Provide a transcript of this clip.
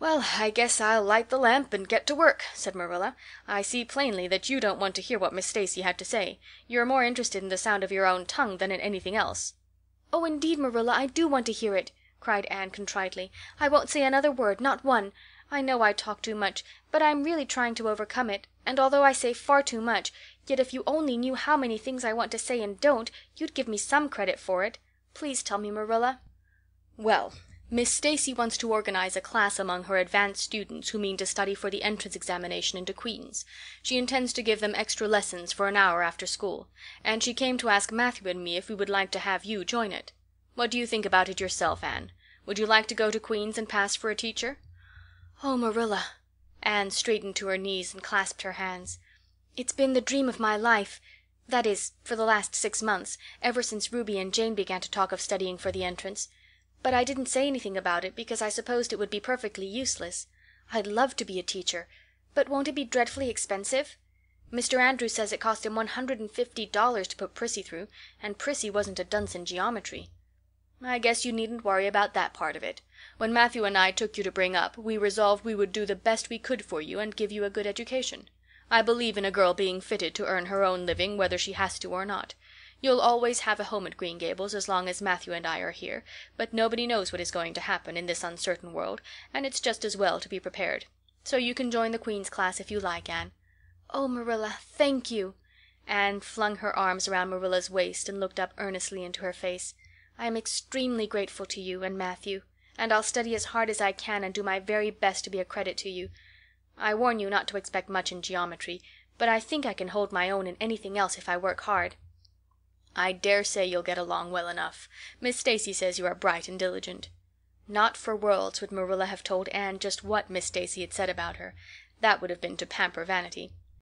"Well, I guess I'll light the lamp and get to work," said Marilla. "I see plainly that you don't want to hear what Miss Stacy had to say. You're more interested in the sound of your own tongue than in anything else." "Oh, indeed, Marilla, I do want to hear it," cried Anne contritely. "I won't say another word not one. I know I talk too much, but I'm really trying to overcome it, and although I say far too much, yet if you only knew how many things I want to say and don't, you'd give me some credit for it. Please tell me, Marilla." "Well, Miss Stacy wants to organize a class among her advanced students who mean to study for the entrance examination into Queen's. She intends to give them extra lessons for an hour after school, and she came to ask Matthew and me if we would like to have you join it. What do you think about it yourself, Anne? Would you like to go to Queen's and pass for a teacher?" "Oh, Marilla!" Anne straightened to her knees and clasped her hands. "It's been the dream of my life that is, for the last six months, ever since Ruby and Jane began to talk of studying for the entrance. But I didn't say anything about it because I supposed it would be perfectly useless. I'd love to be a teacher. But won't it be dreadfully expensive? Mr. Andrews says it cost him one hundred and fifty dollars to put Prissy through, and Prissy wasn't a dunce in geometry." "I guess you needn't worry about that part of it. When Matthew and I took you to bring up we resolved we would do the best we could for you and give you a good education. I believe in a girl being fitted to earn her own living whether she has to or not. You'll always have a home at Green Gables as long as Matthew and I are here, but nobody knows what is going to happen in this uncertain world, and it's just as well to be prepared. So you can join the Queen's class if you like, Anne." "Oh, Marilla, thank you." Anne flung her arms around Marilla's waist and looked up earnestly into her face. "I am extremely grateful to you and Matthew, and I'll study as hard as I can and do my very best to be a credit to you. I warn you not to expect much in geometry, but I think I can hold my own in anything else if I work hard." "I dare say you'll get along well enough. Miss Stacy says you are bright and diligent." Not for worlds would Marilla have told Anne just what Miss Stacy had said about her. That would have been to pamper vanity.